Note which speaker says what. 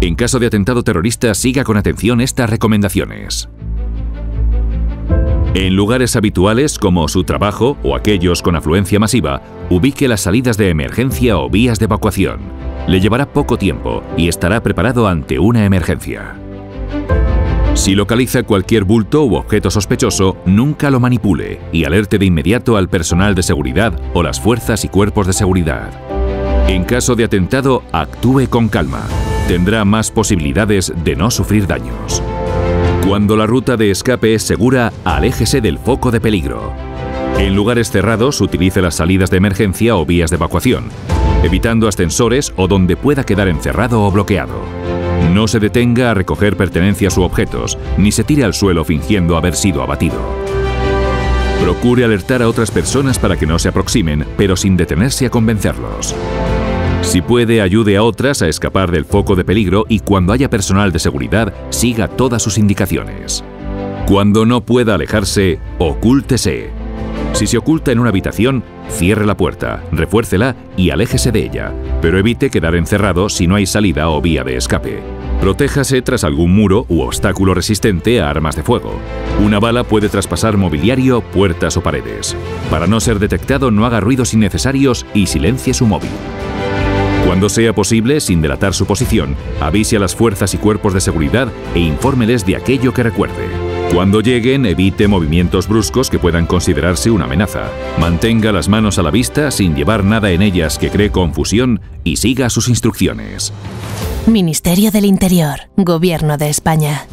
Speaker 1: En caso de atentado terrorista, siga con atención estas recomendaciones. En lugares habituales como su trabajo o aquellos con afluencia masiva, ubique las salidas de emergencia o vías de evacuación. Le llevará poco tiempo y estará preparado ante una emergencia. Si localiza cualquier bulto u objeto sospechoso, nunca lo manipule y alerte de inmediato al personal de seguridad o las fuerzas y cuerpos de seguridad. En caso de atentado, actúe con calma. Tendrá más posibilidades de no sufrir daños. Cuando la ruta de escape es segura, aléjese del foco de peligro. En lugares cerrados, utilice las salidas de emergencia o vías de evacuación, evitando ascensores o donde pueda quedar encerrado o bloqueado. No se detenga a recoger pertenencias u objetos, ni se tire al suelo fingiendo haber sido abatido. Procure alertar a otras personas para que no se aproximen, pero sin detenerse a convencerlos. Si puede, ayude a otras a escapar del foco de peligro y cuando haya personal de seguridad, siga todas sus indicaciones. Cuando no pueda alejarse, ocúltese. Si se oculta en una habitación, cierre la puerta, refuércela y aléjese de ella, pero evite quedar encerrado si no hay salida o vía de escape. Protéjase tras algún muro u obstáculo resistente a armas de fuego. Una bala puede traspasar mobiliario, puertas o paredes. Para no ser detectado, no haga ruidos innecesarios y silencie su móvil. Cuando sea posible, sin delatar su posición, avise a las fuerzas y cuerpos de seguridad e infórmeles de aquello que recuerde. Cuando lleguen, evite movimientos bruscos que puedan considerarse una amenaza. Mantenga las manos a la vista sin llevar nada en ellas que cree confusión y siga sus instrucciones.
Speaker 2: Ministerio del Interior, Gobierno de España.